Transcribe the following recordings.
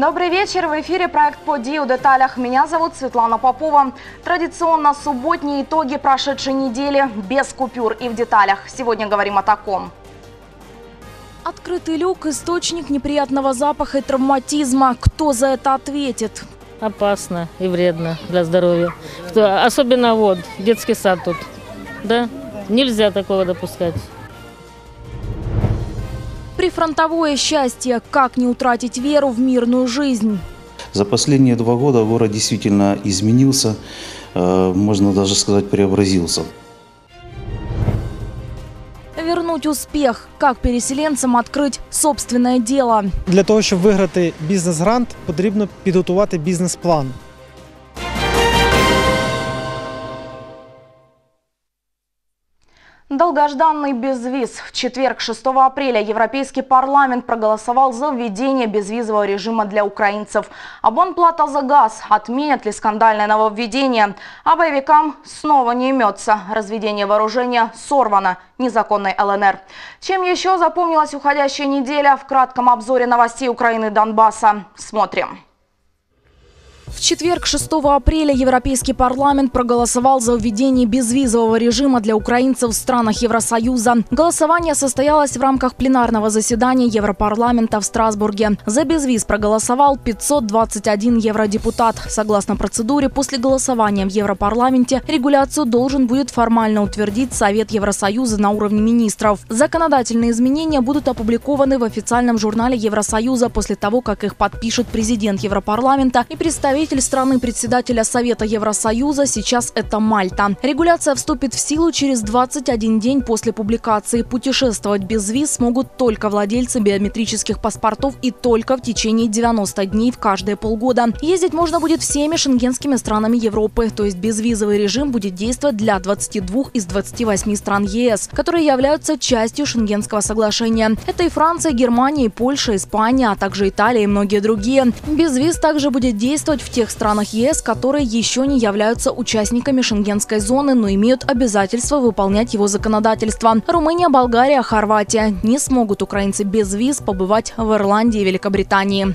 Добрый вечер. В эфире проект «Поди» в деталях. Меня зовут Светлана Попова. Традиционно субботние итоги прошедшей недели без купюр и в деталях. Сегодня говорим о таком. Открытый люк – источник неприятного запаха и травматизма. Кто за это ответит? Опасно и вредно для здоровья. Особенно вот детский сад тут. Да? Нельзя такого допускать. Прифронтовое счастье. Как не утратить веру в мирную жизнь? За последние два года город действительно изменился, э, можно даже сказать, преобразился. Вернуть успех. Как переселенцам открыть собственное дело? Для того, щоб виграти бізнес-грант, потрібно підготувати бізнес-план. Долгожданный безвиз. В четверг, 6 апреля, Европейский парламент проголосовал за введение безвизового режима для украинцев. Абонплата за газ. Отменят ли скандальное нововведение? А боевикам снова не имется. Разведение вооружения сорвано незаконной ЛНР. Чем еще запомнилась уходящая неделя в кратком обзоре новостей Украины и Донбасса? Смотрим. В четверг, 6 апреля, Европейский парламент проголосовал за введение безвизового режима для украинцев в странах Евросоюза. Голосование состоялось в рамках пленарного заседания Европарламента в Страсбурге. За безвиз проголосовал 521 евродепутат. Согласно процедуре, после голосования в Европарламенте регуляцию должен будет формально утвердить Совет Евросоюза на уровне министров. Законодательные изменения будут опубликованы в официальном журнале Евросоюза после того, как их подпишет президент Европарламента и представитель страны председателя Совета Евросоюза, сейчас это Мальта. Регуляция вступит в силу через 21 день после публикации. Путешествовать без виз смогут только владельцы биометрических паспортов и только в течение 90 дней в каждые полгода. Ездить можно будет всеми шенгенскими странами Европы, то есть безвизовый режим будет действовать для 22 из 28 стран ЕС, которые являются частью Шенгенского соглашения. Это и Франция, Германия, и Польша, Испания, а также Италия и многие другие. Безвиз также будет действовать в тех странах ЕС, которые еще не являются участниками шенгенской зоны, но имеют обязательство выполнять его законодательство. Румыния, Болгария, Хорватия. Не смогут украинцы без виз побывать в Ирландии и Великобритании.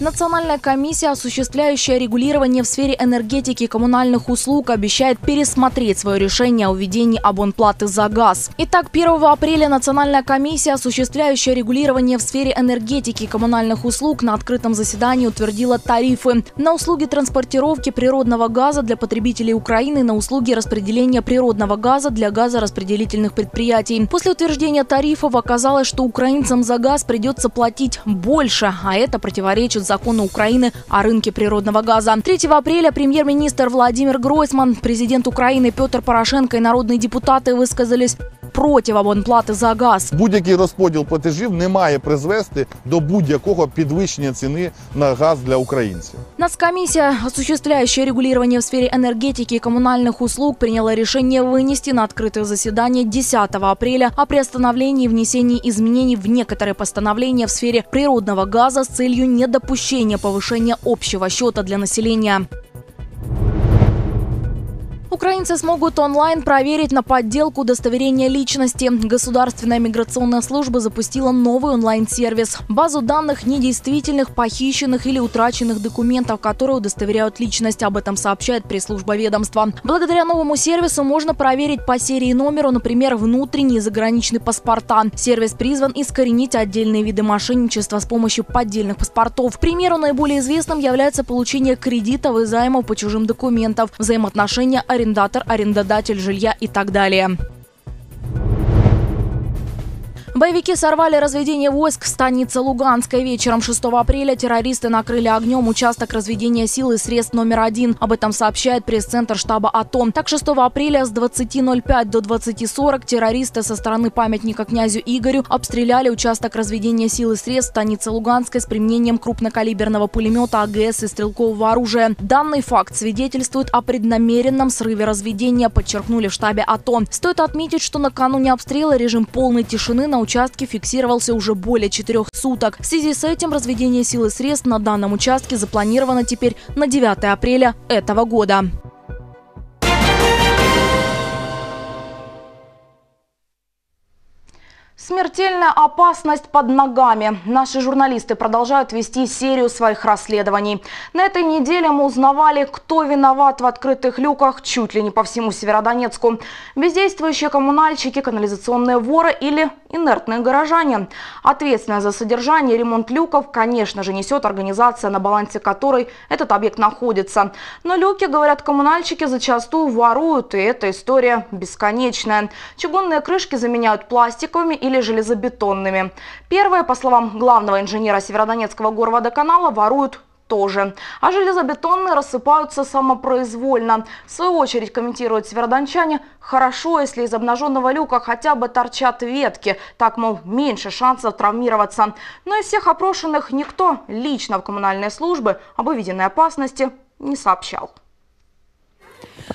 Национальная комиссия, осуществляющая регулирование в сфере энергетики и коммунальных услуг, обещает пересмотреть свое решение о введении абонплаты за газ. Итак, 1 апреля Национальная комиссия, осуществляющая регулирование в сфере энергетики и коммунальных услуг, на открытом заседании утвердила тарифы на услуги транспортировки природного газа для потребителей Украины, на услуги распределения природного газа для газораспределительных предприятий. После утверждения тарифов оказалось, что украинцам за газ придется платить больше, а это противоречит закону Украины о рынке природного газа. 3 апреля премьер-министр Владимир Гройсман, президент Украины Петр Порошенко и народные депутаты высказались против абонплаты за газ. Будь-який розподіл платежів не має призвести до будь-якого підвищення ціни на газ для українців. Нацкомиссия, осуществляющая регулирование в сфере энергетики и коммунальных услуг, приняла решение вынести на открытое заседание 10 апреля о приостановлении внесения изменений в некоторые постановления в сфере природного газа с целью недопущения повышения общего счета для населения. Украинцы смогут онлайн проверить на подделку удостоверения личности. Государственная миграционная служба запустила новый онлайн-сервис. Базу данных недействительных, похищенных или утраченных документов, которые удостоверяют личность. Об этом сообщает пресс-служба ведомства. Благодаря новому сервису можно проверить по серии номеру, например, внутренние и заграничные паспорта. Сервис призван искоренить отдельные виды мошенничества с помощью поддельных паспортов. К примеру, наиболее известным является получение кредитов и займов по чужим документам, взаимоотношения арендатор, арендодатель жилья и так далее. Боевики сорвали разведение войск в станице Луганской. Вечером 6 апреля террористы накрыли огнем участок разведения сил и средств номер один. Об этом сообщает пресс-центр штаба АТО. Так, 6 апреля с 20.05 до 20.40 террористы со стороны памятника князю Игорю обстреляли участок разведения сил и средств станицы Луганской с применением крупнокалиберного пулемета АГС и стрелкового оружия. Данный факт свидетельствует о преднамеренном срыве разведения, подчеркнули в штабе АТО. Стоит отметить, что накануне обстрела режим полной тишины на участке фиксировался уже более четырех суток. В связи с этим разведение сил и средств на данном участке запланировано теперь на 9 апреля этого года. Смертельная опасность под ногами. Наши журналисты продолжают вести серию своих расследований. На этой неделе мы узнавали, кто виноват в открытых люках чуть ли не по всему Северодонецку. Бездействующие коммунальщики, канализационные воры или инертные горожане. Ответственность за содержание и ремонт люков, конечно же, несет организация, на балансе которой этот объект находится. Но люки, говорят коммунальщики, зачастую воруют, и эта история бесконечная. Чугунные крышки заменяют пластиковыми или железобетонными. Первые, по словам главного инженера Северодонецкого горводоканала, воруют тоже. А железобетонные рассыпаются самопроизвольно. В свою очередь комментируют северодончане, хорошо, если из обнаженного люка хотя бы торчат ветки, так, мол, меньше шансов травмироваться. Но из всех опрошенных никто лично в коммунальные службы об увиденной опасности не сообщал.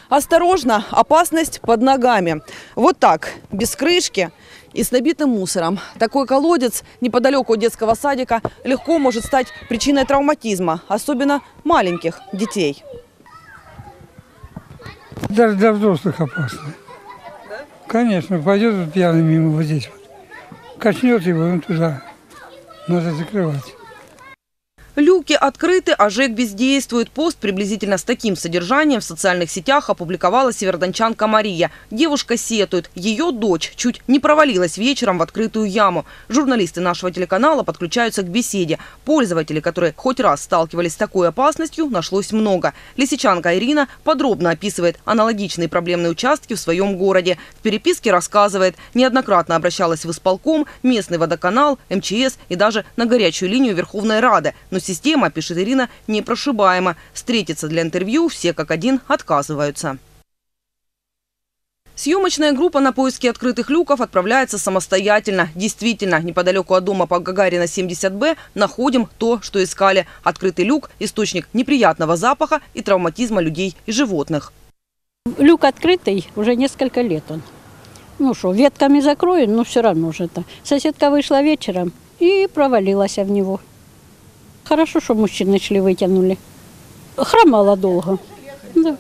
Осторожно, опасность под ногами. Вот так, без крышки и с набитым мусором. Такой колодец неподалеку от детского садика легко может стать причиной травматизма, особенно маленьких детей. Даже для взрослых опасно. Конечно, пойдет пьяный мимо вот здесь вот. Качнет его, он туда. Надо закрывать. Люки открыты, а ЖЭК бездействует. Пост приблизительно с таким содержанием в социальных сетях опубликовала северодончанка Мария. Девушка сетует. Ее дочь чуть не провалилась вечером в открытую яму. Журналисты нашего телеканала подключаются к беседе. Пользователей, которые хоть раз сталкивались с такой опасностью, нашлось много. Лисичанка Ирина подробно описывает аналогичные проблемные участки в своем городе. В переписке рассказывает, неоднократно обращалась в исполком, местный водоканал, МЧС и даже на горячую линию Верховной Рады. Но система, пишет Ирина, непрошибаема. Встретиться для интервью все как один отказываются. Съемочная группа на поиски открытых люков отправляется самостоятельно. Действительно, неподалеку от дома по Гагарина 70Б находим то, что искали. Открытый люк – источник неприятного запаха и травматизма людей и животных. Люк открытый уже несколько лет он. Ну что, ветками закроем, но все равно же это. Соседка вышла вечером и провалилась в него. Хорошо, что мужчины шли, вытянули. Хромала долго. Да.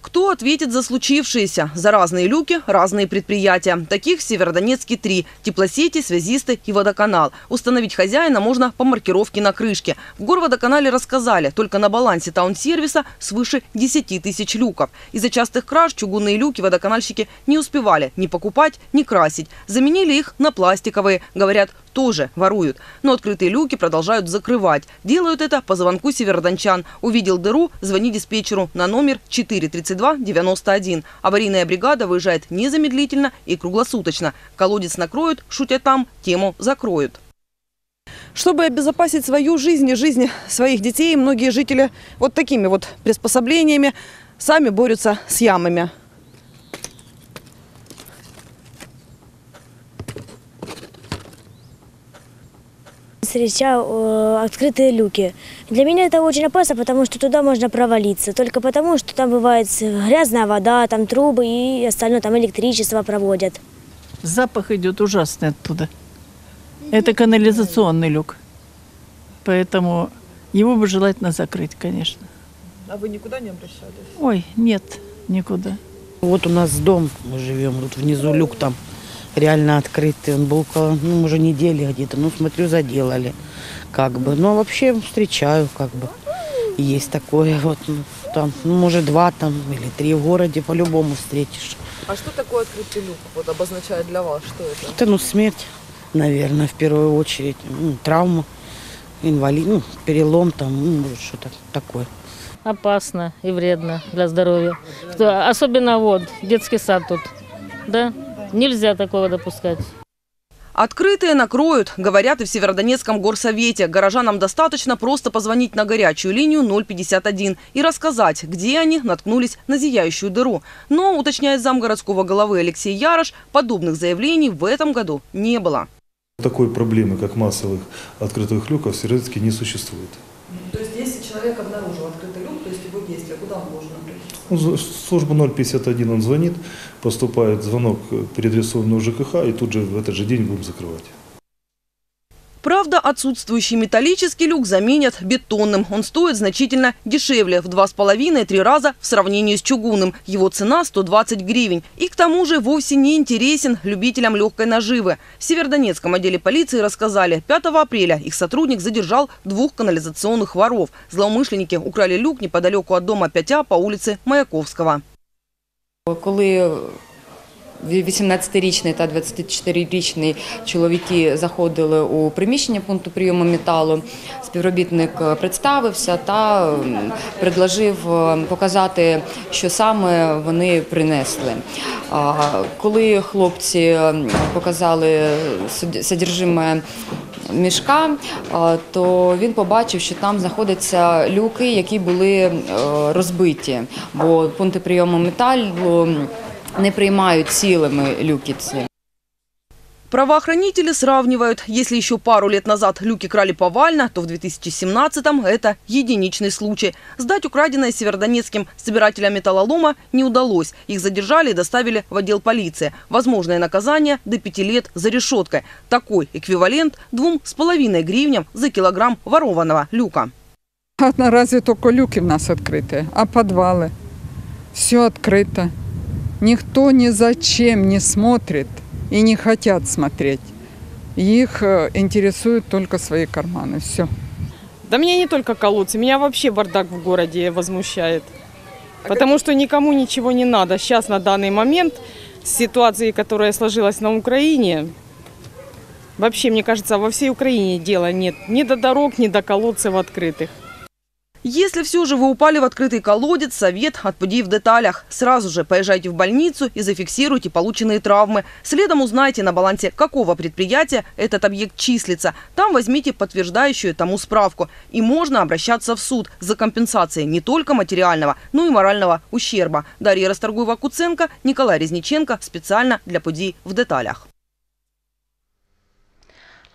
Кто ответит за случившееся? За разные люки – разные предприятия. Таких в Северодонецке три – теплосети, связисты и водоканал. Установить хозяина можно по маркировке на крышке. В горводоканале рассказали, только на балансе таунсервиса свыше 10 тысяч люков. Из-за частых краж чугунные люки водоканальщики не успевали ни покупать, ни красить. Заменили их на пластиковые. Говорят, тоже воруют. Но открытые люки продолжают закрывать. Делают это по звонку северодончан. Увидел дыру, звони диспетчеру на номер 432 91. Аварийная бригада выезжает незамедлительно и круглосуточно. Колодец накроют, шутя там, тему закроют. Чтобы обезопасить свою жизнь и жизнь своих детей, многие жители вот такими вот приспособлениями сами борются с ямами. Встречал э, открытые люки. Для меня это очень опасно, потому что туда можно провалиться. Только потому, что там бывает грязная вода, там трубы и остальное, там электричество проводят. Запах идет ужасный оттуда. Это канализационный люк. Поэтому его бы желательно закрыть, конечно. А вы никуда не обращались? Ой, нет, никуда. Вот у нас дом, мы живем, тут внизу люк там реально открытый. Он был около, ну, уже недели где-то. Ну, смотрю, заделали. Как бы. Но вообще встречаю, как бы. Есть такое вот, ну, там, ну, может, два там или три в городе по-любому встретишь. А что такое открытый люк? Вот обозначает для вас, что это? Это, ну, смерть, наверное, в первую очередь. Ну, травма, инвалид, ну, перелом там, ну, может, что-то такое. Опасно и вредно для здоровья. Особенно вот детский сад тут. Да? Нельзя такого допускать. Открытые накроют, говорят и в Северодонецком горсовете. Горожанам достаточно просто позвонить на горячую линию 051 и рассказать, где они наткнулись на зияющую дыру. Но, уточняет замгородского головы Алексей Ярош, подобных заявлений в этом году не было. Такой проблемы, как массовых открытых люков, в Северодонецке не существует. То есть, если человек обнаружил открытый люк, то есть его действие, куда он должен обратиться? Ну, в Служба 051 он звонит, поступает звонок переадресованный ЖКХ, и тут же в этот же день будем закрывать. Правда, отсутствующий металлический люк заменят бетонным. Он стоит значительно дешевле, в 2,5-3 раза в сравнении с чугунным. Его цена 120 гривен. И к тому же вовсе не интересен любителям легкой наживы. В Северодонецком отделе полиции рассказали, 5 апреля их сотрудник задержал двух канализационных воров. Злоумышленники украли люк неподалеку от дома 5А по улице Маяковского. Коли 18-річний та 24-річний чоловіки заходили у приміщення пункту прийому металу, співробітник представився та предложив е, показати, що саме вони принесли. Коли хлопці показали содержиме мішка, то він побачив, що там знаходяться люки, які були е, розбиті, бо пункти прийому металу не приймають цілими люки ці. Правоохранители сравнивают. Если еще пару лет назад люки крали повально, то в 2017-м это единичный случай. Сдать украденное северодонецким собирателям металлолома не удалось. Их задержали и доставили в отдел полиции. Возможное наказание до пяти лет за решеткой. Такой эквивалент двум с половиной гривням за килограмм ворованного люка. Одна разве только люки у нас открытые, а подвалы. Все открыто. Никто ни зачем не смотрит и не хотят смотреть. Их э, интересуют только свои карманы. Все. Да меня не только колодцы, меня вообще бардак в городе возмущает. Потому что никому ничего не надо. Сейчас на данный момент с ситуацией, которая сложилась на Украине, вообще, мне кажется, во всей Украине дела нет. Ни до дорог, ни до колодцев открытых. Если все же вы упали в открытый колодец, совет от подей в деталях. Сразу же поезжайте в больницу и зафиксируйте полученные травмы. Следом узнайте на балансе какого предприятия этот объект числится. Там возьмите подтверждающую тому справку. И можно обращаться в суд за компенсацией не только материального, но и морального ущерба. Дарья Расторгуева-Куценко, Николай Резниченко. Специально для подей в деталях.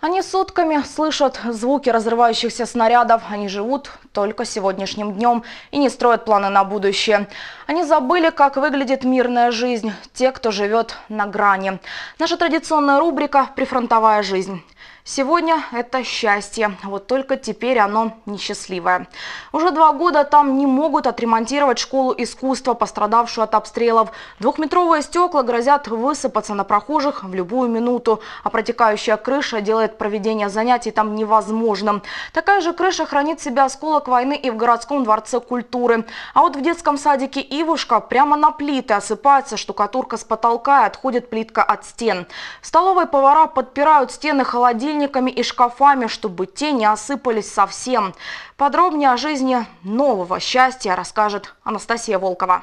Они сутками слышат звуки разрывающихся снарядов. Они живут только сегодняшним днем и не строят планы на будущее. Они забыли, как выглядит мирная жизнь. Те, кто живет на грани. Наша традиционная рубрика «Прифронтовая жизнь». Сегодня это счастье, вот только теперь оно несчастливое. Уже два года там не могут отремонтировать школу искусства, пострадавшую от обстрелов. Двухметровые стекла грозят высыпаться на прохожих в любую минуту, а протекающая крыша делает проведение занятий там невозможным. Такая же крыша хранит в себе осколок войны и в городском дворце культуры. А вот в детском садике «Ивушка» прямо на плиты осыпается штукатурка с потолка и отходит плитка от стен. В столовой повара подпирают стены холодильниками и шкафами, чтобы те не осыпались совсем. Подробнее о жизни нового счастья расскажет Анастасия Волкова.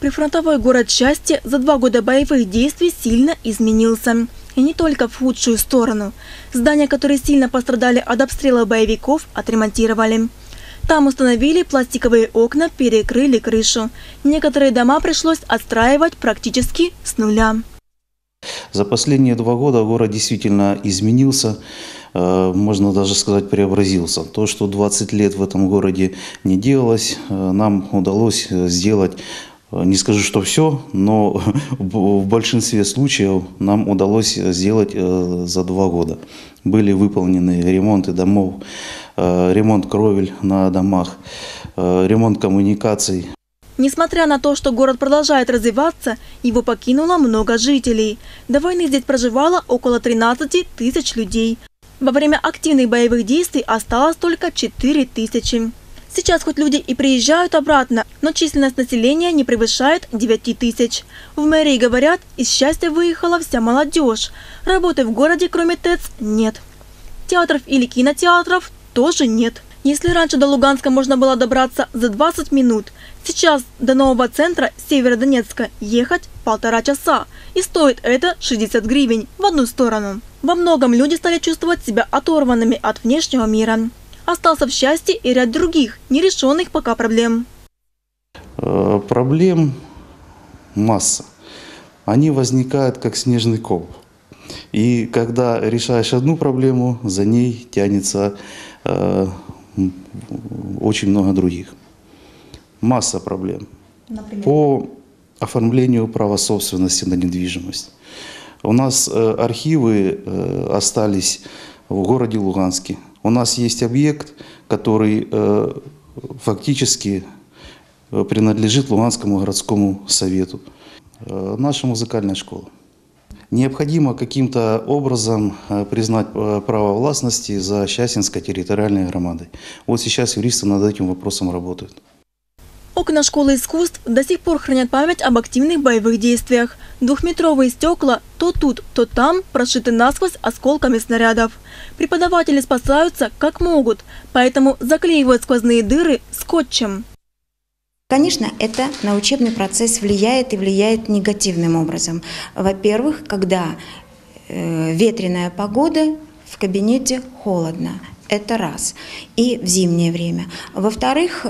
Прифронтовой город счастья за два года боевых действий сильно изменился. И не только в худшую сторону. Здания, которые сильно пострадали от обстрела боевиков, отремонтировали. Там установили пластиковые окна, перекрыли крышу. Некоторые дома пришлось отстраивать практически с нуля. За последние два года город действительно изменился, э, можно даже сказать преобразился. То, что 20 лет в этом городе не делалось, э, нам удалось э, сделать не скажу, что все, но в большинстве случаев нам удалось сделать за два года. Были выполнены ремонты домов, ремонт кровель на домах, ремонт коммуникаций, Несмотря на то, что город продолжает развиваться, его покинуло много жителей. До войны здесь проживало около 13 тысяч людей. Во время активных боевых действий осталось только 4 тысячи. Сейчас хоть люди и приезжают обратно, но численность населения не превышает 9 тысяч. В мэрии говорят, из счастья выехала вся молодежь. Работы в городе, кроме ТЭЦ, нет. Театров или кинотеатров тоже нет. Если раньше до Луганска можно было добраться за 20 минут, сейчас до нового центра Северодонецка ехать полтора часа. И стоит это 60 гривен в одну сторону. Во многом люди стали чувствовать себя оторванными от внешнего мира. Остался в счастье и ряд других, нерешенных пока проблем. Э, Проблем масса. Они возникают как снежный ком. И когда решаешь одну проблему, за ней тянется э, очень много других. Масса проблем. По оформлению права собственности на недвижимость. У нас э, архивы э, остались в городе Луганске. У нас есть объект, который э, фактически принадлежит Луганскому городскому совету. Наша музыкальная школа. Необходимо каким-то образом признать право властности за Счастьинской территориальной громадой. Вот сейчас юристы над этим вопросом работают. Окна школы искусств до сих пор хранят память об активных боевых действиях. Двухметровые стекла то тут, то там прошиты насквозь осколками снарядов. Преподаватели спасаются как могут, поэтому заклеивают сквозные дыры скотчем. Конечно, это на учебный процесс влияет и влияет негативным образом. Во-первых, когда э, ветреная погода, в кабинете холодно. Это раз. И в зимнее время. Во-вторых,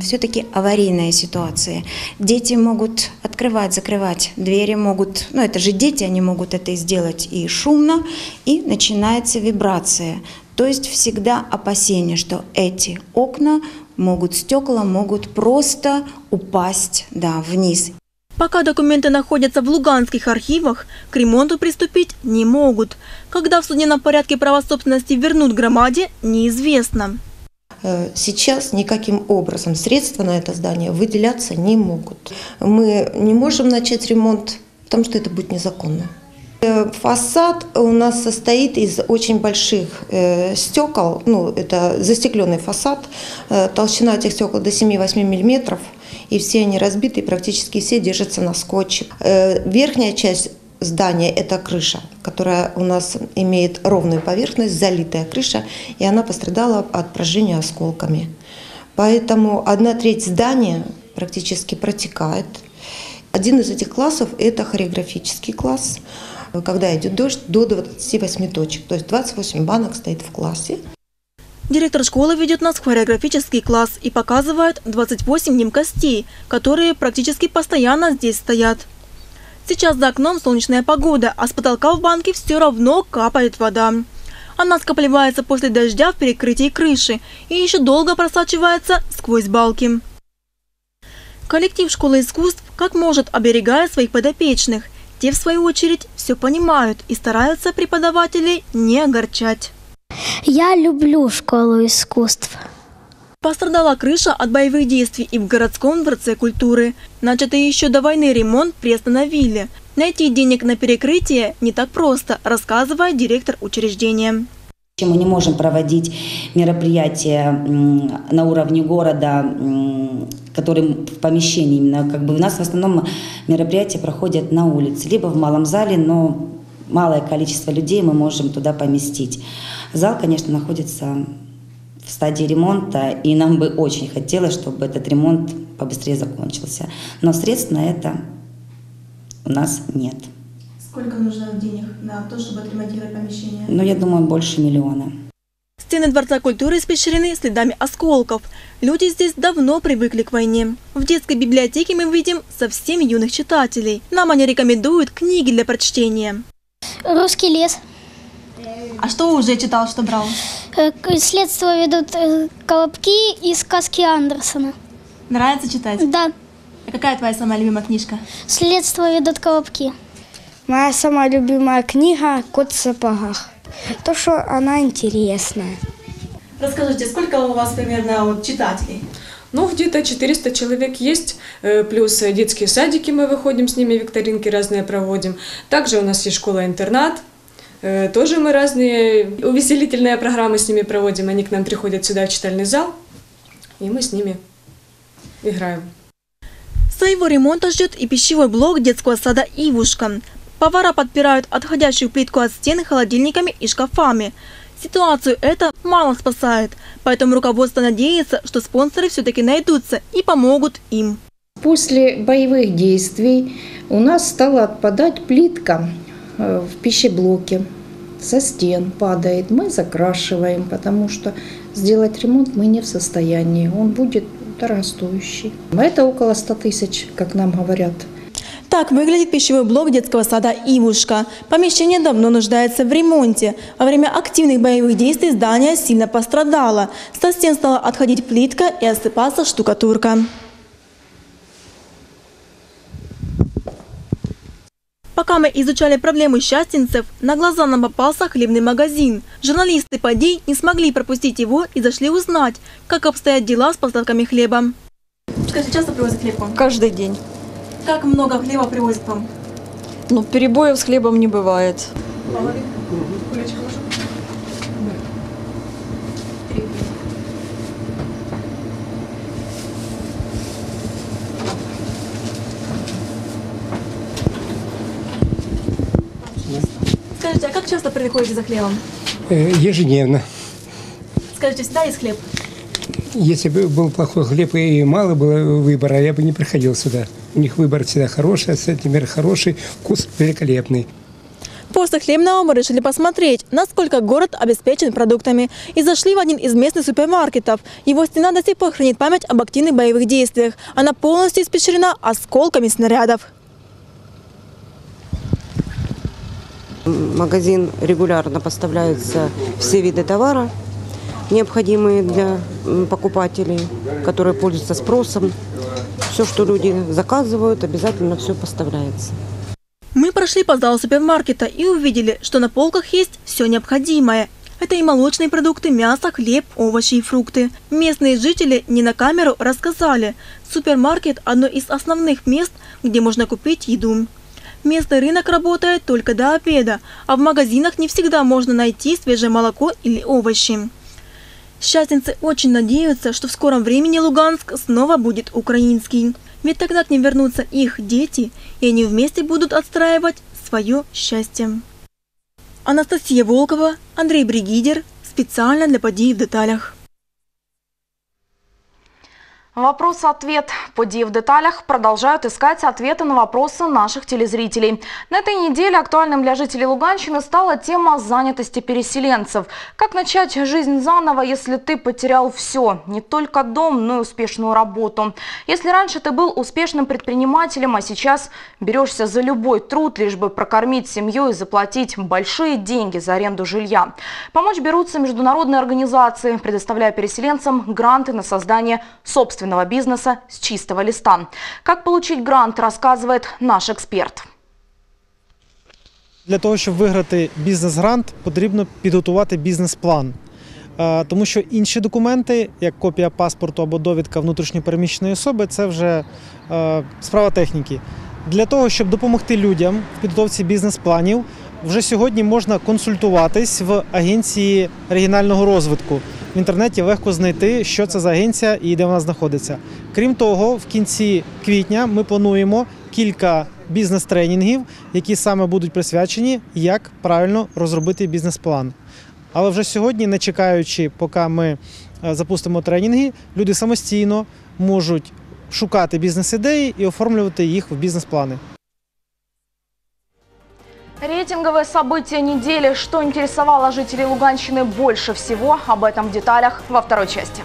все-таки аварийная ситуация. Дети могут открывать, закрывать двери, могут, ну это же дети, они могут это сделать и шумно, и начинается вибрация. То есть всегда опасение, что эти окна могут, стекла могут просто упасть да, вниз. Пока документы находятся в луганских архивах, к ремонту приступить не могут. Когда в судебном порядке права собственности вернут громаде, неизвестно. Э, Сейчас никаким образом средства на это здание выделяться не могут. Мы не можем начать ремонт, потому что это будет незаконно. Э, Фасад у нас состоит из очень больших э, стекол, ну это застекленный фасад, толщина этих стекол до 7-8 миллиметров, и все они разбиты, и практически все держатся на скотче. Э, Верхняя часть здания – это крыша, которая у нас имеет ровную поверхность, залитая крыша, и она пострадала от поражения осколками. Поэтому одна треть здания практически протекает. Один из этих классов – это хореографический класс, когда идет дождь до 28 точек, то есть 28 банок стоит в классе. Директор школы ведет нас в хореографический класс и показывает 28 нимкостей, которые практически постоянно здесь стоят. Сейчас за окном солнечная погода, а с потолка в банке все равно капает вода. Она скапливается после дождя в перекрытии крыши и еще долго просачивается сквозь балки. Коллектив школы искусств как может оберегает своих подопечных. Те, в свою очередь, все понимают и стараются преподавателей не огорчать. Я люблю школу искусств. Пострадала крыша от боевых действий и в городском дворце культуры. Начатый еще до войны ремонт приостановили. Найти денег на перекрытие не так просто, рассказывает директор учреждения. Мы не можем проводить мероприятия на уровне города, которые в помещении. Именно как бы у нас в основном мероприятия проходят на улице, либо в малом зале, но малое количество людей мы можем туда поместить. Зал, конечно, находится в стадии ремонта, и нам бы очень хотелось, чтобы этот ремонт побыстрее закончился. Но средств на это у нас нет. Сколько нужно денег на то, чтобы отремонтировать помещение? Но я думаю, больше миллиона. Стены Дворца культуры испещрены следами осколков. Люди здесь давно привыкли к войне. В детской библиотеке мы видим совсем юных читателей. Нам они рекомендуют книги для прочтения. Русский лес. А что уже читал, что брал? Следствие ведут э, колобки и сказки Андерсона. Нравится читать? Да. А какая твоя самая любимая книжка? Следствие ведут колобки. Моя самая любимая книга «Кот в сапогах». То, что она интересная. Расскажите, сколько у вас примерно вот читателей? Ну, где-то 400 человек есть, э, плюс э, детские садики мы выходим с ними, викторинки разные проводим. Также у нас есть школа-интернат, тоже мы разные увеселительные программы с ними проводим. Они к нам приходят сюда в читальный зал, и мы с ними играем. Своего ремонта ждет и пищевой блок детского сада «Ивушка». Повара подпирают отходящую плитку от стен холодильниками и шкафами. Ситуацию это мало спасает, поэтому руководство надеется, что спонсоры все-таки найдутся и помогут им. После боевых действий у нас стала отпадать плитка э, в пищеблоке. Со стен падает. Мы закрашиваем, потому что сделать ремонт мы не в состоянии. Он будет дорогостоящий. Это около 100 тысяч, как нам говорят. Так выглядит пищевой блок детского сада «Ивушка». Помещение давно нуждается в ремонте. Во время активных боевых действий здание сильно пострадало. Со стен стала отходить плитка и осыпаться штукатурка. Пока мы изучали проблемы счастьинцев, на глаза нам попался хлебный магазин. Журналисты подей не смогли пропустить его и зашли узнать, как обстоят дела с поставками хлеба. Скажите, часто привозят хлеб вам? Каждый день. Как много хлеба привозят вам? Ну, перебоев с хлебом не бывает. Скажите, а как часто приходите за хлебом? Э, Ежедневно. Скажите, всегда есть хлеб? Если бы был плохой хлеб и мало было выбора, я бы не приходил сюда. У них выбор всегда хороший, ассортимент хороший, вкус великолепный. После хлебного мы решили посмотреть, насколько город обеспечен продуктами. И зашли в один из местных супермаркетов. Его стена до сих пор хранит память об активных боевых действиях. Она полностью испещрена осколками снарядов. В магазин регулярно поставляются все виды товара, необходимые для покупателей, которые пользуются спросом. Все, что люди заказывают, обязательно все поставляется. Мы прошли по залу супермаркета и увидели, что на полках есть все необходимое. Это и молочные продукты, мясо, хлеб, овощи и фрукты. Местные жители не на камеру рассказали. Супермаркет – одно из основных мест, где можно купить еду. Местный рынок работает только до обеда, а в магазинах не всегда можно найти свежее молоко или овощи. Счастьинцы очень надеются, что в скором времени Луганск снова будет украинский. Ведь тогда к ним вернутся их дети, и они вместе будут отстраивать свое счастье. Анастасия Волкова, Андрей Бригидер. Специально для подій в деталях. Вопрос-ответ. Подии в деталях продолжают искать ответы на вопросы наших телезрителей. На этой неделе актуальным для жителей Луганщины стала тема занятости переселенцев. Как начать жизнь заново, если ты потерял все? Не только дом, но и успешную работу. Если раньше ты был успешным предпринимателем, а сейчас берешься за любой труд, лишь бы прокормить семью и заплатить большие деньги за аренду жилья. Помочь берутся международные организации, предоставляя переселенцам гранты на создание собственного бизнеса с чистого листа. Как получить грант, рассказывает наш эксперт. Для того, щоб виграти бізнес-грант, потрібно підготувати бізнес-план. Е, Тому що інші документи, як копія паспорту або довідка внутрішньопереміщеної особи, це вже е, справа техніки. Для того, щоб допомогти людям в підготовці бізнес-планів, вже сьогодні можна консультуватись в агенції регіонального розвитку. Інтернеті легко знайти, що це за агенція і де вона знаходиться. Крім того, в кінці квітня ми плануємо кілька бізнес-тренінгів, які саме будуть присвячені, як правильно розробити бізнес-план. Але вже сьогодні, не чекаючи, поки ми е, запустимо тренінги, люди самостійно можуть шукати бізнес-ідеї і оформлювати їх в бізнес-плани. Рейтинговые события недели. Что интересовало жителей Луганщины больше всего? Об этом в деталях во второй части.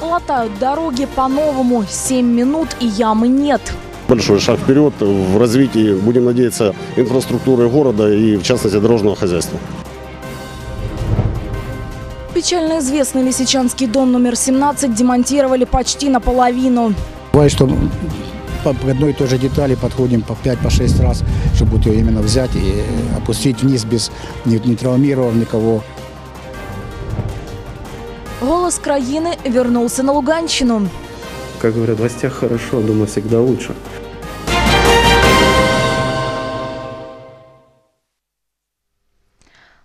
Латают дороги по-новому. 7 минут и ямы нет. большой шаг вперед в развитии, будем надеяться, инфраструктуры города и, в частности, дорожного хозяйства. Печально известный Лисичанский дом номер 17 демонтировали почти наполовину. Бывает, что по по одной и той же детали подходим по 5-6 раз, чтобы вот ее именно взять и опустить вниз, без не, не травмировав никого. Голос краины вернулся на Луганщину. Как говорят, в властях хорошо, дома всегда лучше.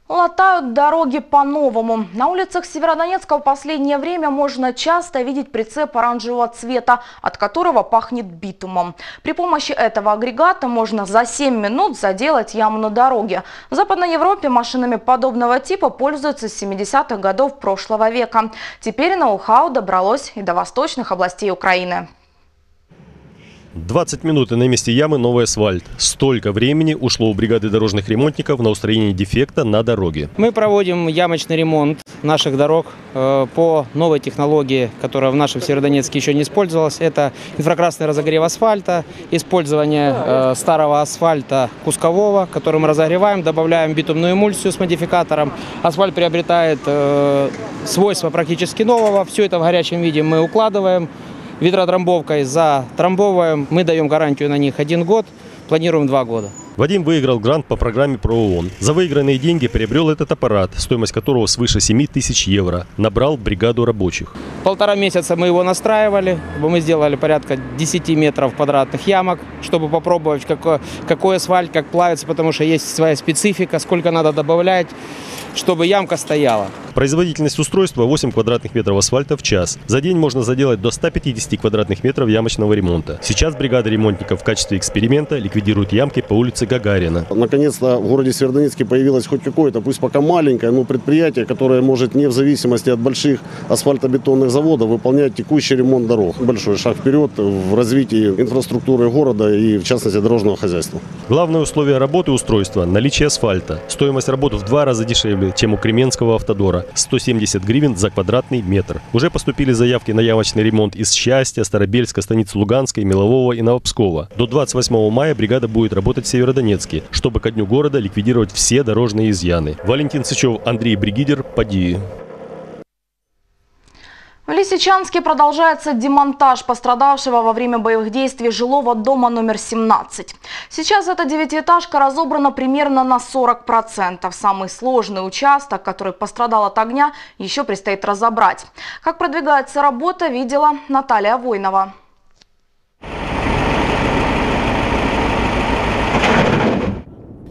Латают дороги по-новому. На улицах Северодонецка в последнее время можно часто видеть прицеп оранжевого цвета, от которого пахнет битумом. При помощи этого агрегата можно за 7 минут заделать яму на дороге. В Западной Европе машинами подобного типа пользуются с 70-х годов прошлого века. Теперь ноу-хау добралось и до восточных областей Украины. 20 минут и на месте ямы новый асфальт. Столько времени ушло у бригады дорожных ремонтников на устранение дефекта на дороге. Мы проводим ямочный ремонт наших дорог э, по новой технологии, которая в нашем Северодонецке еще не использовалась. Это инфракрасный разогрев асфальта, использование э, старого асфальта кускового, который мы разогреваем, добавляем битумную эмульсию с модификатором. Асфальт приобретает э, свойства практически нового. Все это в горячем виде мы укладываем. Ветротрамбовкой затрамбовываем. Мы даем гарантию на них один год. планируем два года. Вадим выиграл грант по программе ПРООН. За выигранные деньги приобрел этот аппарат, стоимость которого свыше 7 тысяч евро. Набрал бригаду рабочих. Полтора месяца мы его настраивали. Мы сделали порядка 10 метров квадратных ямок, чтобы попробовать, какой, какой асфальт, как плавится, потому что есть своя специфика, сколько надо добавлять, чтобы ямка стояла. Производительность устройства 8 квадратных метров асфальта в час. За день можно заделать до 150 квадратных метров ямочного ремонта. Сейчас бригада ремонтников в качестве эксперимента ликвидирует ямки по улице Гагарина. Наконец-то в городе Северодонецке появилось хоть какое-то, пусть пока маленькое, но предприятие, которое может не в зависимости от больших асфальтобетонных заводов выполнять текущий ремонт дорог. Большой шаг вперед в развитии инфраструктуры города и, в частности, дорожного хозяйства. Главное условие работы устройства – наличие асфальта. Стоимость работы в два раза дешевле, чем у Кременского автодора – 170 гривен за квадратный метр. Уже поступили заявки на явочный ремонт из Счастья, Старобельска, станицы Луганской, Мелового и Новопскова. До 28 мая бригада будет работать в Северодонецке, чтобы ко дню города ликвидировать все дорожные изъяны. Валентин Сычев, Андрей Бригидер, Падии. В Лисичанске продолжается демонтаж пострадавшего во время боевых действий жилого дома номер 17. Сейчас эта девятиэтажка разобрана примерно на 40%. Самый сложный участок, который пострадал от огня, еще предстоит разобрать. Как продвигается работа, видела Наталья Войнова.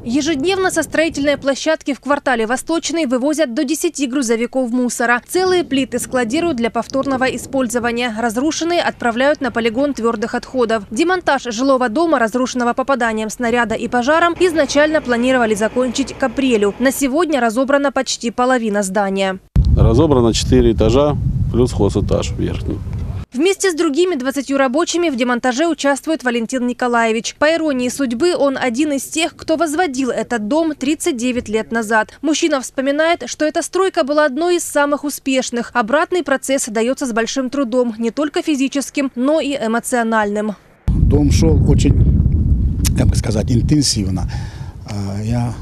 Ежедневно со строительной площадки в квартале Восточный вывозят до 10 грузовиков мусора. Целые плиты складируют для повторного использования. Разрушенные отправляют на полигон твердых отходов. Демонтаж жилого дома, разрушенного попаданием снаряда и пожаром, изначально планировали закончить к апрелю. На сегодня разобрана почти половина здания. Разобрано 4 этажа плюс хозэтаж верхний. Вместе с другими 20 рабочими в демонтаже участвует Валентин Николаевич. По иронии судьбы, он один из тех, кто возводил этот дом 39 лет назад. Мужчина вспоминает, что эта стройка была одной из самых успешных. Обратный процесс дается с большим трудом, не только физическим, но и эмоциональным. Дом шел очень, как бы сказать, интенсивно. А, Я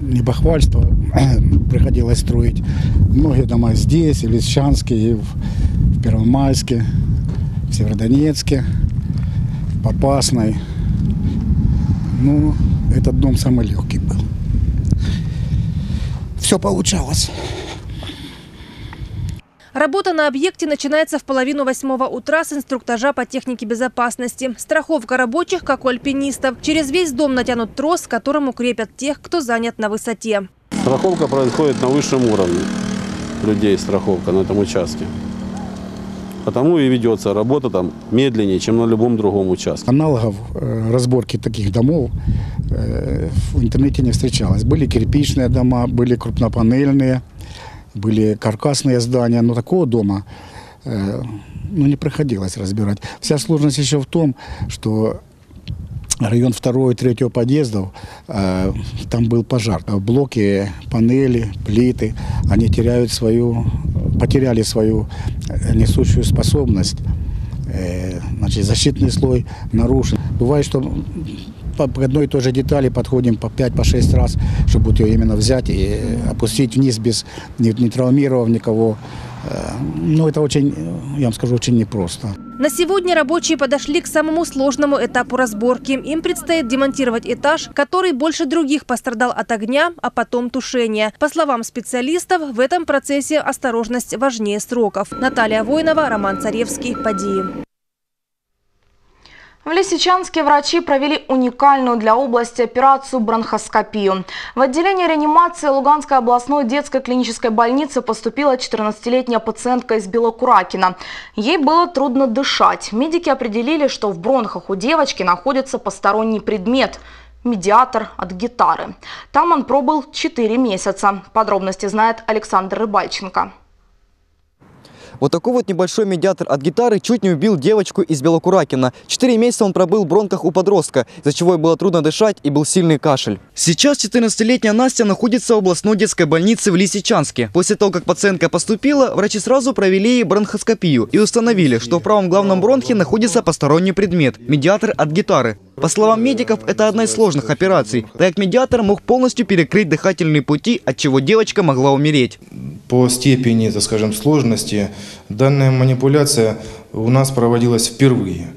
не бахвальство, приходилось строить многие дома здесь, и в Лисчанске, и в Первомайске, в Северодонецке, в Попасной. Ну, этот дом самый легкий был. Все получалось. Работа на объекте начинается в половину восьмого утра с инструктажа по технике безопасности. Страховка рабочих, как у альпинистов. Через весь дом натянут трос, к которому крепят тех, кто занят на высоте. Страховка происходит на высшем уровне людей, страховка на этом участке. Потому и ведется работа там медленнее, чем на любом другом участке. Аналогов э, разборки таких домов э, в интернете не встречалось. Были кирпичные дома, были крупнопанельные, были каркасные здания, но такого дома э, ну, не приходилось разбирать. Вся сложность еще в том, что район второго и третьего подъездов, э, там был пожар. Блоки, панели, плиты, они теряют свою, потеряли свою э, несущую способность. Э, значит, защитный слой нарушен. Бывает, что по по одной и той же детали подходим по 5-6 раз, чтобы вот ее именно взять и опустить вниз, без не, не травмировав никого. Э, Ну, это очень, э, я вам скажу, очень непросто. На сегодня рабочие подошли к самому сложному этапу разборки. Им предстоит демонтировать этаж, который больше других пострадал от огня, а потом тушения. По словам специалистов, в этом процессе осторожность важнее сроков. Наталья Войнова, Роман Царевский, Падии. В Лисичанске врачи провели уникальную для области операцию бронхоскопию. В отделение реанимации Луганской областной детской клинической больницы поступила 14-летняя пациентка из Белокуракина. Ей было трудно дышать. Медики определили, что в бронхах у девочки находится посторонний предмет – медиатор от гитары. Там он пробыл 4 месяца. Подробности знает Александр Рыбальченко. Вот такой вот небольшой медиатор от гитары чуть не убил девочку из Белокуракина. Четыре месяца он пробыл в бронках у подростка, из-за чего ей было трудно дышать и был сильный кашель. Сейчас 14-летняя Настя находится в областной детской больнице в Лисичанске. После того, как пациентка поступила, врачи сразу провели ей бронхоскопию и установили, что в правом главном бронхе находится посторонний предмет – медиатор от гитары. По словам медиков, это одна из сложных операций, так как медиатор мог полностью перекрыть дыхательные пути, от чего девочка могла умереть. По степени, так скажем, сложности данная манипуляция у нас проводилась впервые.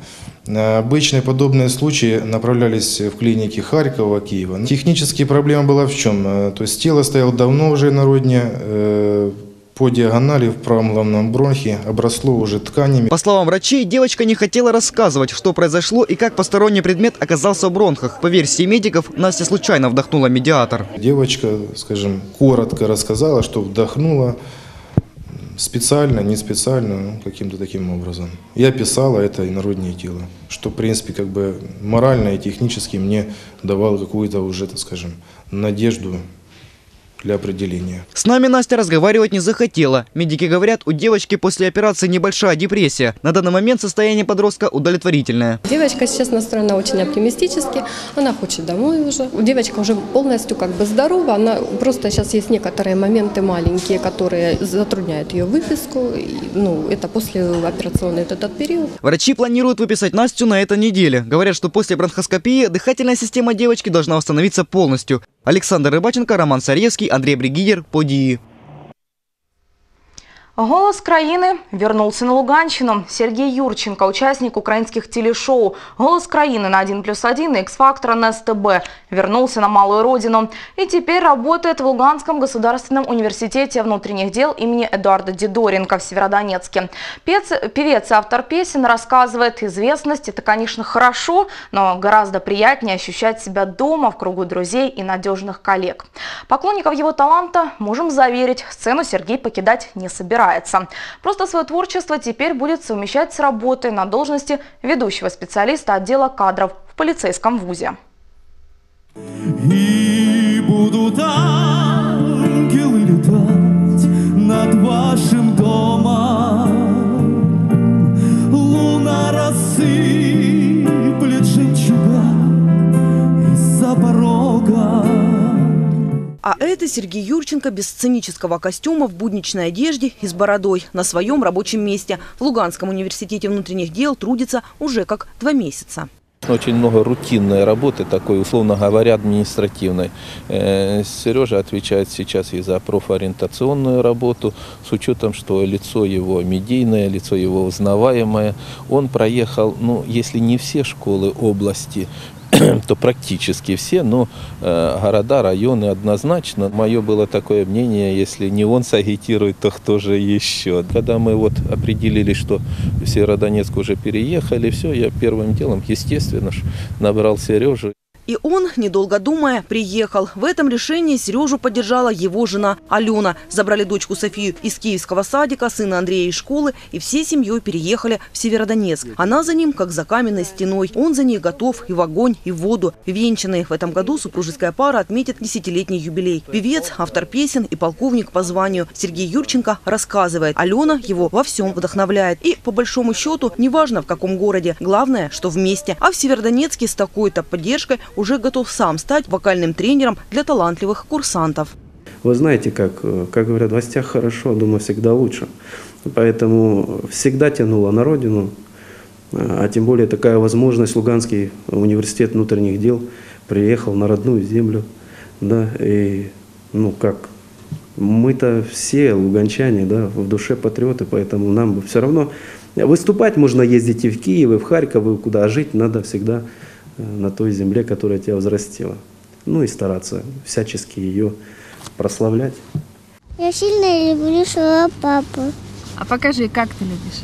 Обычные подобные случаи направлялись в клиники Харькова, Киева. Технические проблемы была в чем? Э, То есть тело стояло давно уже на родине, э, по диагонали в правом главном бронхе обросло уже тканями. По словам врачей, девочка не хотела рассказывать, что произошло и как посторонний предмет оказался в бронхах. По версии медиков, Настя случайно вдохнула медиатор. Девочка, скажем, коротко рассказала, что вдохнула специально, не специально, ну, каким-то таким образом. Я писала это инороднее тело, что, в принципе, как бы морально и технически мне давало какую-то уже, так скажем, надежду для определения. С нами Настя разговаривать не захотела. Медики говорят, у девочки после операции небольшая депрессия. На данный момент состояние подростка удовлетворительное. Девочка сейчас настроена очень оптимистически, она хочет домой уже. Девочка уже полностью как бы здорова, она просто сейчас есть некоторые моменты маленькие, которые затрудняют ее выписку. И, ну, это после операционный вот этот период. Врачи планируют выписать Настю на этой неделе. Говорят, что после бронхоскопии дыхательная система девочки должна восстановиться полностью. Александр Рыбаченко, Роман Сарьевский, Андрей Бригидер, Подии. Голос країни вернулся на Луганщину. Сергей Юрченко, участник украинских телешоу «Голос краины» на 1 плюс 1 и «X-Factor» на СТБ, вернулся на малую родину и теперь работает в Луганском государственном университете внутренних дел имени Эдуарда Дидоренко в Северодонецке. Певец, певец и автор песен рассказывает, известность – это, конечно, хорошо, но гораздо приятнее ощущать себя дома в кругу друзей и надежных коллег. Поклонников его таланта можем заверить, сцену Сергей покидать не собирается. Просто свое творчество теперь будет совмещать с работой на должности ведущего специалиста отдела кадров в полицейском вузе. И будут ангелы А это Сергей Юрченко без сценического костюма в будничной одежде и с бородой на своем рабочем месте. В Луганском университете внутренних дел трудится уже как два месяца. Очень много рутинной работы, такой, условно говоря, административной. Э, Сережа отвечает сейчас и за профориентационную работу, с учетом, что лицо его медийное, лицо его узнаваемое. Он проехал, ну, если не все школы области, то практически все, но э, города, районы однозначно. Мое было такое мнение, если не он сагитирует, то кто же еще. Когда мы вот определили, что в Северодонецк уже переехали, все, я первым делом, естественно, набрал Сережу. И он, недолго думая, приехал. В этом решении Сережу поддержала его жена Алена. Забрали дочку Софию из киевского садика, сына Андрея из школы и всей семьей переехали в Северодонецк. Она за ним, как за каменной стеной. Он за ней готов и в огонь, и в воду. Венчанные в этом году супружеская пара отметит десятилетний юбилей. Певец, автор песен и полковник по званию Сергей Юрченко рассказывает. Алена его во всем вдохновляет. И, по большому счету, неважно в каком городе, главное, что вместе. А в Северодонецке с такой-то поддержкой уже готов сам стать вокальным тренером для талантливых курсантов. Вы знаете, как, э, как говорят, в гостях хорошо, дома всегда лучше. Поэтому всегда тянуло на родину, э, а тем более такая возможность, Луганский университет внутренних дел приехал на родную землю, да, и, ну, как, мы-то все луганчане, да, в душе патриоты, поэтому нам все равно выступать можно ездить и в Киев, и в Харьков, и куда жить надо всегда на той земле, которая тебя взрастила. Ну и стараться всячески ее прославлять. Я сильно люблю своего папу. А покажи, как ты любишь.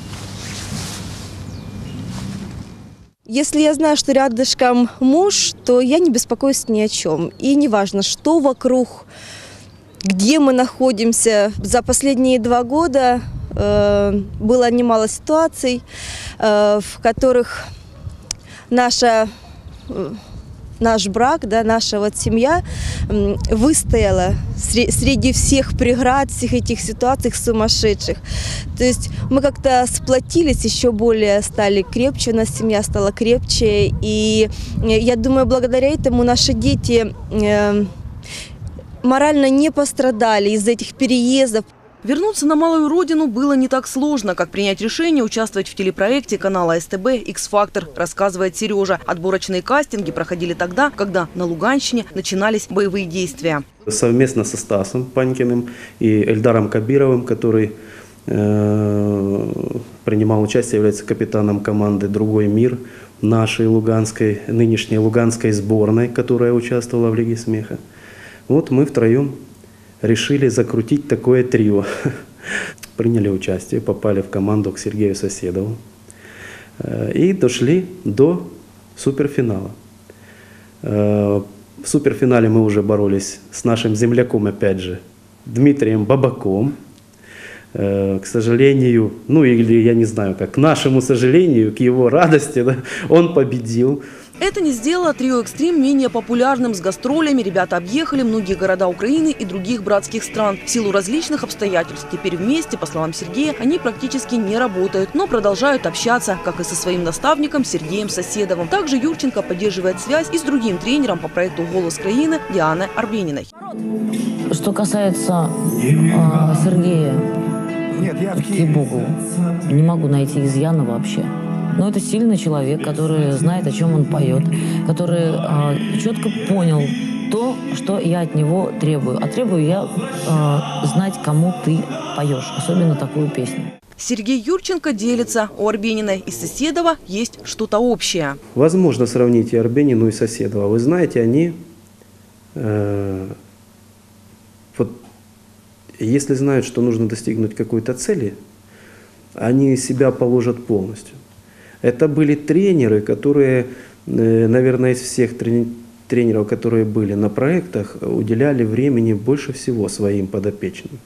Если я знаю, что рядышком муж, то я не беспокоюсь ни о чем. И неважно, что вокруг, где мы находимся. За последние два года э, было немало ситуаций, э, в которых наша наш брак, да, наша вот семья выстояла сре- среди всех преград, всех этих ситуаций сумасшедших. То есть мы как-то сплотились, еще более стали крепче, у нас семья стала крепче. И э, я думаю, благодаря этому наши дети э, морально не пострадали из-за этих переездов. Вернуться на малую родину было не так сложно, как принять решение участвовать в телепроекте канала СТБ «X-Factor», рассказывает Сережа. Отборочные кастинги проходили тогда, когда на Луганщине начинались боевые действия. Совместно со Стасом Панькиным и Эльдаром Кабировым, который э, принимал участие, является капитаном команды «Другой мир». нашей луганской, нынешней луганской сборной, которая участвовала в Лиге смеха. Вот мы втроем решили закрутить такое трио. Приняли участие, попали в команду к Сергею Соседову э, и дошли до суперфинала. Э, в суперфинале мы уже боролись с нашим земляком, опять же, Дмитрием Бабаком. Э, к сожалению, ну или я не знаю как, к нашему сожалению, к его радости, он победил. Это не сделало трио «Экстрим» менее популярным. С гастролями ребята объехали многие города Украины и других братских стран. В силу различных обстоятельств теперь вместе, по словам Сергея, они практически не работают, но продолжают общаться, как и со своим наставником Сергеем Соседовым. Также Юрченко поддерживает связь и с другим тренером по проекту «Голос Краины» Дианой Арбениной. Что касается э, Сергея, ей-богу, не могу найти изъяна вообще. Но это сильный человек, который знает, о чем он поет, который э, четко понял то, что я от него требую. А требую я э, знать, кому ты поешь, особенно такую песню. Сергей Юрченко делится. У Арбениной и Соседова есть что-то общее. Возможно сравнить и Арбенину, и Соседова. Вы знаете, они э, вот если знают, что нужно достигнуть какой-то цели, они себя положат полностью. Это были тренеры, которые, э, наверное, из всех тренеров, которые были на проектах, уделяли времени больше всего своим подопечным.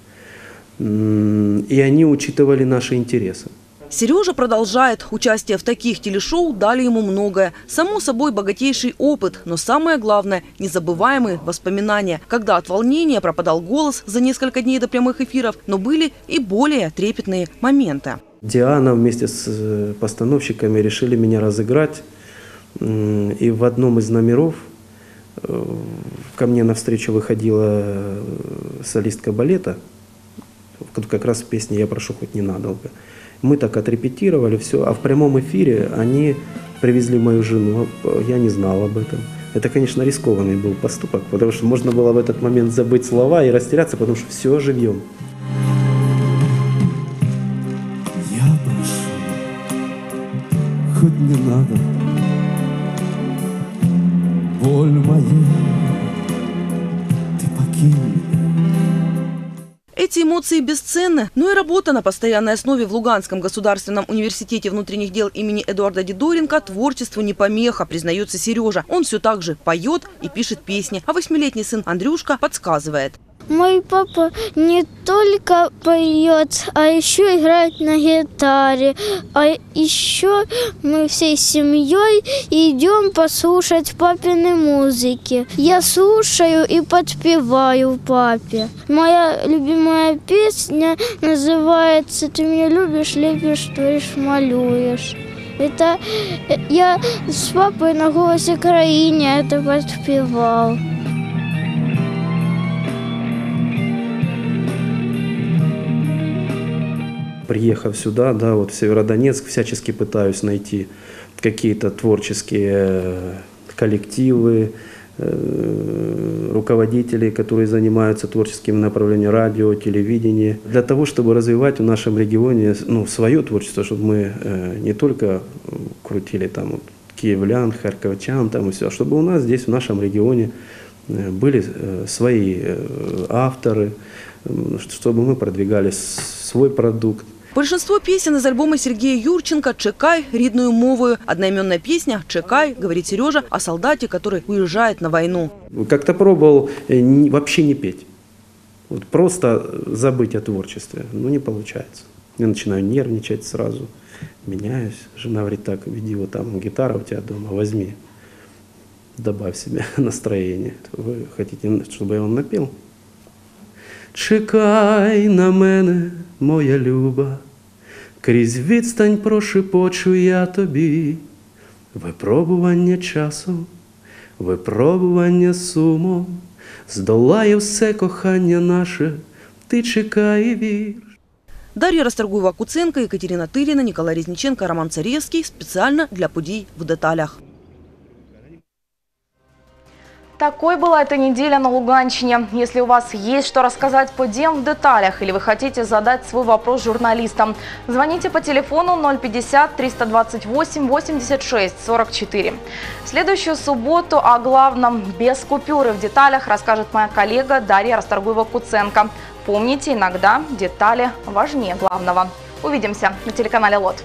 И они учитывали наши интересы. Сережа продолжает. Участие в таких телешоу дали ему многое. Само собой, богатейший опыт, но самое главное – незабываемые воспоминания. Когда от волнения пропадал голос за несколько дней до прямых эфиров, но были и более трепетные моменты. Диана вместе с э, постановщиками решили меня разыграть. И в одном из номеров э, ко мне навстречу выходила э, солистка балета, как раз в песне «Я прошу хоть ненадолго». Мы так отрепетировали все, а в прямом эфире они привезли мою жену, я не знал об этом. Это, конечно, рискованный был поступок, потому что можно было в этот момент забыть слова и растеряться, потому что все живьем. Не надо. Боль моя, ты покинь. Эти эмоции бесценны, но и работа на постоянной основе в Луганском государственном университете внутренних дел имени Эдуарда Дидоренко творчеству не помеха, признается Сережа. Он все так же поет и пишет песни, а восьмилетний сын Андрюшка подсказывает – мой папа не только поет, а еще играет на гитаре. А еще мы всей семьей идем послушать папины музыки. Я слушаю и подпеваю папе. Моя любимая песня называется «Ты меня любишь, лепишь, творишь, малюешь». Это э, я с папой на голосе краине это подпевал. Приехав сюда, да, вот в Северодонецк, всячески пытаюсь найти какие-то творческие э, коллективы, э, руководителей, которые занимаются творческим направлением радио, телевидения, для того, чтобы развивать в нашем регионе ну, свое творчество, чтобы мы э, не только крутили там вот, киевлян, харьковчан там и все, а чтобы у нас здесь в нашем регионе были свои авторы, чтобы мы продвигали свой продукт. Большинство песен из альбома Сергея Юрченко «Чекай» рідною мовою. Одноименная песня «Чекай», говорит Сережа, о солдате, который уезжает на войну. Как-то пробовал э, вообще не петь. Вот просто забыть о творчестве. Ну, не получается. Я начинаю нервничать сразу. Меняюсь. Жена говорит, так, веди вот там гитара у тебя дома, возьми. Добавь себе настроение. Вы хотите, чтобы я вам напел? Чекай на мене, моя люба, крізь відстань прошепочу я тобі, випробування часу, випробування суму, здолає все кохання наше, ти чекай і вір. Дар'я Расторгуєва Куценка, Екатерина Тиліна, Ніколай Різніченка, Роман Царєвський спеціально для подій в деталях. Такой была эта неделя на Луганщине. Если у вас есть что рассказать по дем в деталях или вы хотите задать свой вопрос журналистам, звоните по телефону 050 328 86 44. В следующую субботу о главном без купюры в деталях расскажет моя коллега Дарья Расторгуева-Куценко. Помните, иногда детали важнее главного. Увидимся на телеканале ЛОТ.